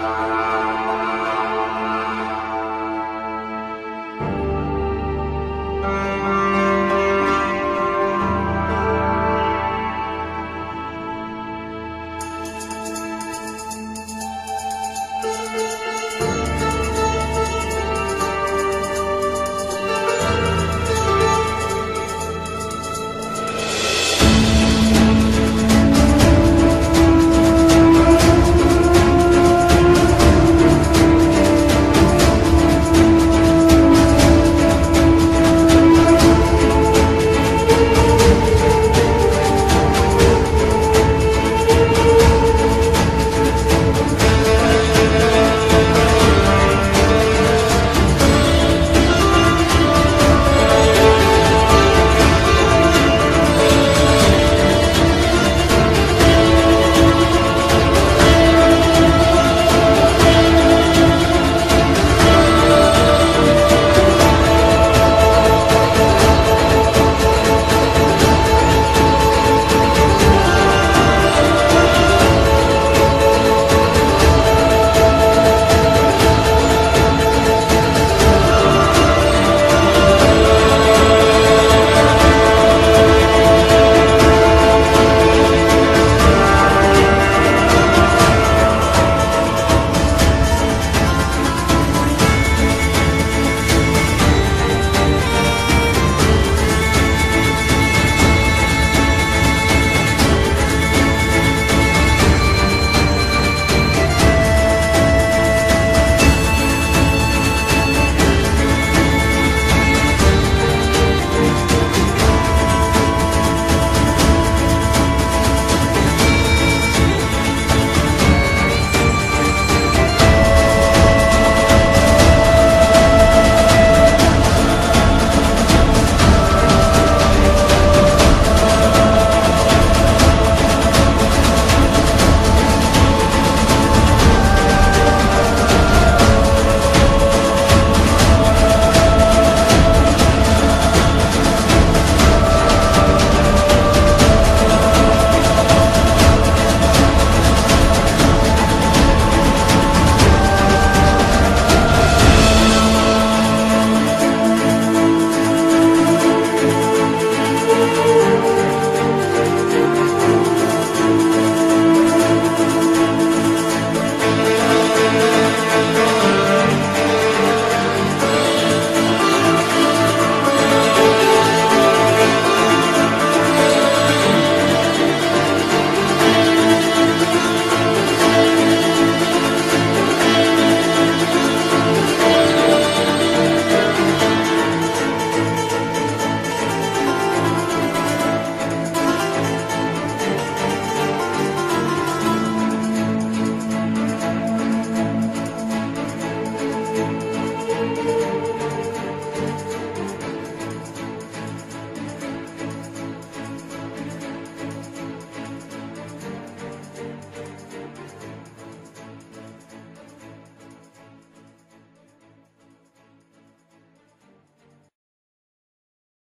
Bye.